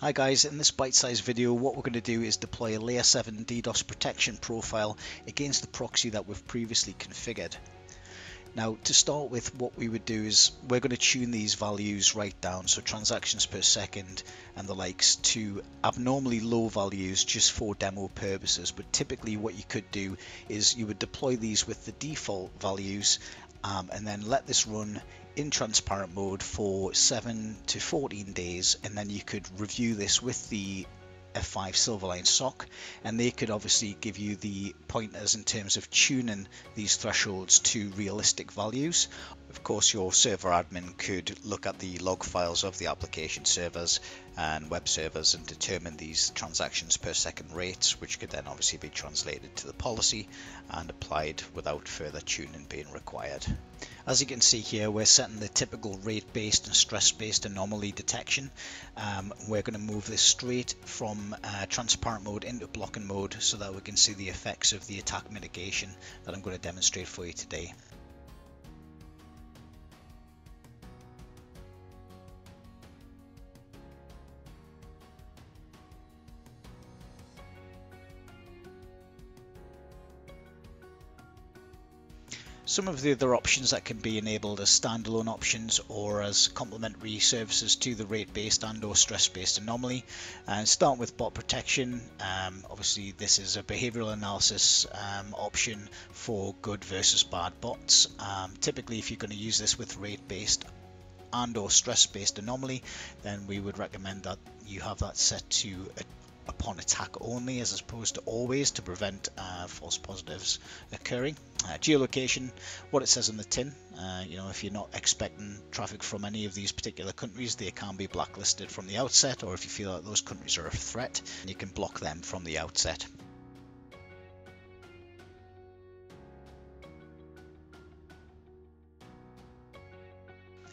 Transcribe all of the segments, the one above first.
Hi guys, in this bite-sized video what we're going to do is deploy a layer 7 DDoS protection profile against the proxy that we've previously configured. Now to start with what we would do is we're going to tune these values right down so transactions per second and the likes to abnormally low values just for demo purposes but typically what you could do is you would deploy these with the default values um, and then let this run in transparent mode for 7 to 14 days and then you could review this with the F5 Silverline SOC and they could obviously give you the pointers in terms of tuning these thresholds to realistic values. Of course your server admin could look at the log files of the application servers and web servers and determine these transactions per second rates which could then obviously be translated to the policy and applied without further tuning being required. As you can see here, we're setting the typical rate-based and stress-based anomaly detection. Um, we're going to move this straight from uh, transparent mode into blocking mode so that we can see the effects of the attack mitigation that I'm going to demonstrate for you today. Some of the other options that can be enabled as standalone options or as complementary services to the rate-based and or stress-based anomaly. And start with bot protection. Um, obviously this is a behavioral analysis um, option for good versus bad bots. Um, typically if you're going to use this with rate-based and or stress-based anomaly then we would recommend that you have that set to upon attack only as opposed to always to prevent uh, false positives occurring. Uh, geolocation, what it says on the tin, uh, you know, if you're not expecting traffic from any of these particular countries, they can be blacklisted from the outset, or if you feel that those countries are a threat, you can block them from the outset.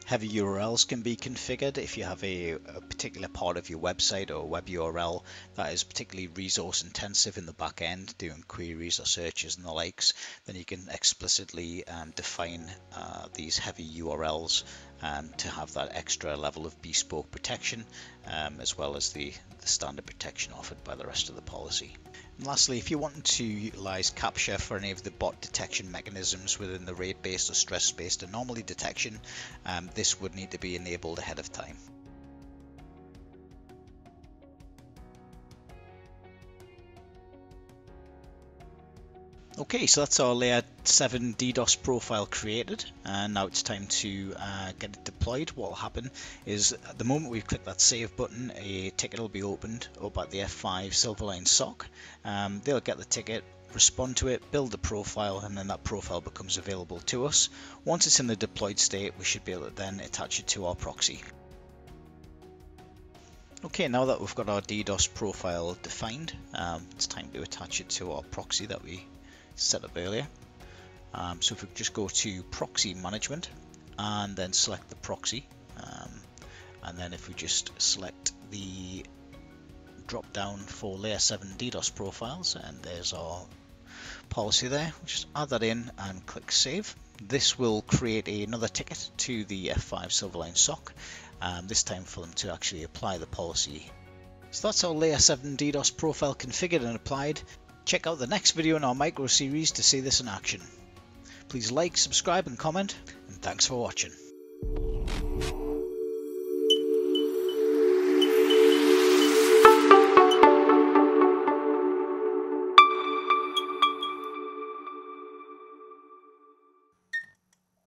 Heavy URLs can be configured. If you have a, a, particular part of your website or web URL that is particularly resource intensive in the back end, doing queries or searches and the likes, then you can explicitly um, define uh, these heavy URLs um, to have that extra level of bespoke protection um, as well as the, the standard protection offered by the rest of the policy. And lastly, if you want to utilize CAPTCHA for any of the bot detection mechanisms within the rate-based or stress-based anomaly detection, um, this would need to be enabled ahead of time. Okay, so that's our layer 7 DDoS profile created and now it's time to uh, get it deployed. What will happen is at the moment we click that save button, a ticket will be opened up at the F5 Silverline SOC. Um, they'll get the ticket, respond to it, build the profile, and then that profile becomes available to us. Once it's in the deployed state, we should be able to then attach it to our proxy. Okay, now that we've got our DDoS profile defined, um, it's time to attach it to our proxy that we set up earlier. Um, so if we just go to proxy management and then select the proxy um, and then if we just select the drop down for layer 7 DDoS profiles and there's our policy there just add that in and click save. This will create another ticket to the F5 Silverline SOC um, this time for them to actually apply the policy. So that's our layer 7 DDoS profile configured and applied Check out the next video in our micro series to see this in action. Please like, subscribe and comment, and thanks for watching.